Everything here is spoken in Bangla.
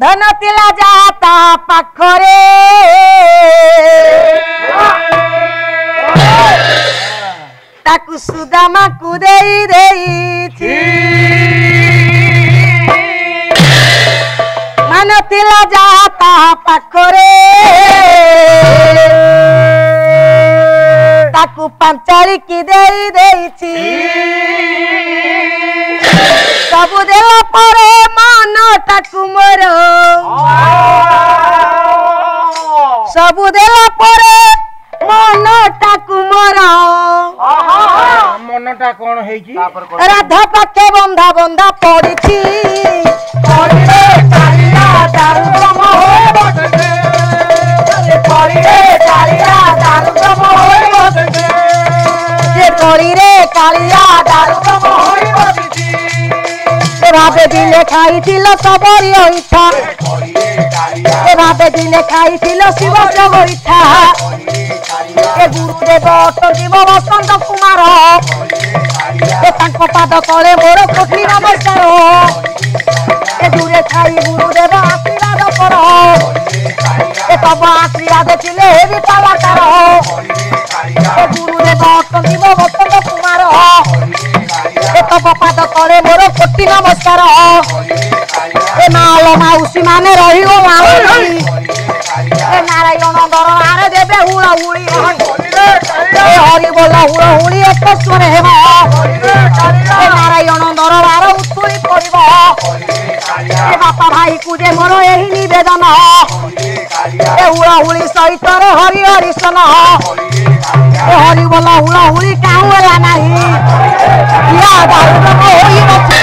ધનતિલા જાતા પાખરે તાકુ સુદામાકુ દેઈ દેઈથી મનતિલા જાતા પાખરે ତାକୁ ପାଞ୍ଚାଳିକି ଦେଇ ଦେଇଛି ସବୁ ଦେବ ছোট কুমোর সবু দেলা পরে মনটা কুমোর মনটা কোন হয়েছি রাধা পাখে বন্ধা বন্ধা পড়েছি পড়িরে কালিয়া দারু ব্রহ্ম হয়ে বসেছে পড়িরে কালিয়া দারু ব্রহ্ম হয়ে বসেছে যে পড়িরে কালিয়া দারু ব্রহ্ম এভাবে দিনে খাইছিল সবরি ইচ্ছা এভাবে দিনে খাইছিল শিব যোগ এ গুরুদেব শিব বসন্ত কুমার তাঙ্ক পাদ করে মোর কঠিন নমস্কার এ দূরে খাই গুরুদেব আশীর্বাদ কর এ তব আশীর্বাদ ছিলে হেবি পালাকার मालो माउसी माने रही हो मालो ए नारायण दर मारे देबे हुड़ा हुड़ी ए हरि बोल हुड़ा हुड़ी एक सुने हे मा ए नारायण दर मार उतुली पड़िबो ए बापा भाई को जे मोर एही निवेदन ए हुड़ा हुड़ी सहित रे हरि हरि सुन ए हरि बोल हुड़ा हुड़ी काहू होला नाही या दारू तो होई नथी